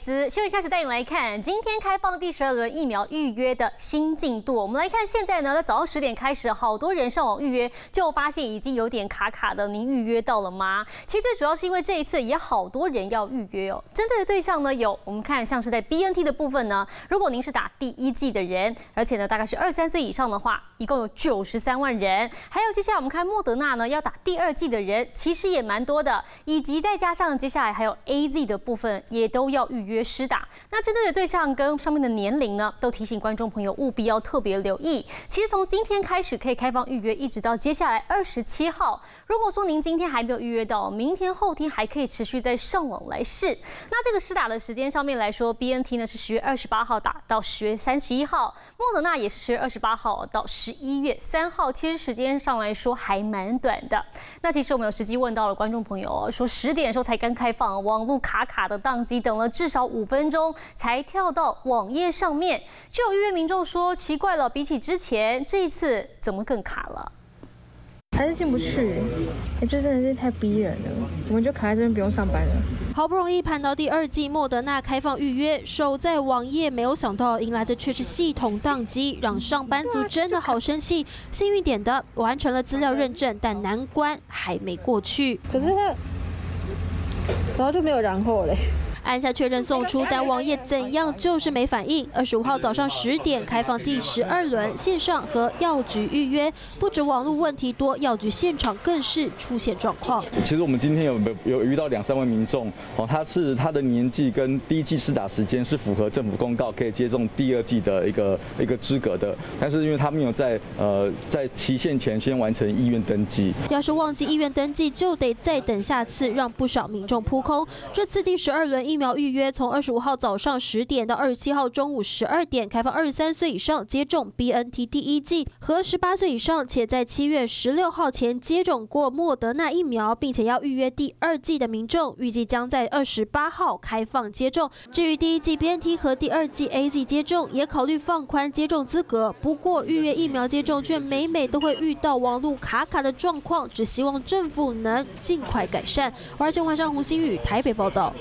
资，新闻开始带你来看今天开放第十二轮疫苗预约的新进度。我们来看现在呢，在早上十点开始，好多人上网预约，就发现已经有点卡卡的。您预约到了吗？其实最主要是因为这一次也好多人要预约哦。针对的对象呢，有我们看像是在 B N T 的部分呢，如果您是打第一剂的人，而且呢大概是二三岁以上的话，一共有九十三万人。还有接下来我们看莫德纳呢，要打第二剂的人其实也蛮多的，以及再加上接下来还有 A Z 的部分也都。要预约约施打，那针对的对象跟上面的年龄呢，都提醒观众朋友务必要特别留意。其实从今天开始可以开放预约，一直到接下来二十七号。如果说您今天还没有预约到，明天后天还可以持续在上网来试。那这个施打的时间上面来说，B N T 呢是十月二十八号打到十月三十一号，莫德纳也是十月二十八号到十一月三号。其实时间上来说还蛮短的。那其实我们有实际问到了观众朋友，说十点的时候才刚开放，网络卡卡的宕机，等了。至少五分钟才跳到网页上面，就有预约民众说奇怪了，比起之前这一次怎么更卡了？还是进不去，哎，这真的是太逼人了。我们就卡在这边不用上班了。好不容易盼到第二季莫德纳开放预约，守在网页，没有想到迎来的却是系统宕机，让上班族真的好生气。幸运点的完成了资料认证，但难关还没过去。可是他，然后就没有然后嘞。按下确认送出，但网页怎样就是没反应。二十五号早上十点开放第十二轮线上和药局预约，不止网络问题多，药局现场更是出现状况。其实我们今天有有遇到两三位民众，哦，他是他的年纪跟第一季施打时间是符合政府公告可以接种第二季的一个一个资格的，但是因为他没有在呃在期限前先完成医院登记，要是忘记医院登记，就得再等下次，让不少民众扑空。这次第十二轮。疫苗预约从二十五号早上十点到二十七号中午十二点开放，二十三岁以上接种 B N T 第一剂和十八岁以上且在七月十六号前接种过莫德纳疫苗，并且要预约第二剂的民众，预计将在二十八号开放接种。至于第一剂 B N T 和第二剂 A Z 接种，也考虑放宽接种资格。不过预约疫苗接种却每每都会遇到网路卡卡的状况，只希望政府能尽快改善。华视晚上胡新宇台北报道。